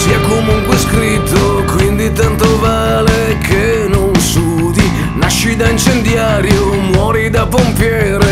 sia comunque scritto, quindi tanto vale che non sudi. Nasci da incendiario, muori da pompiere.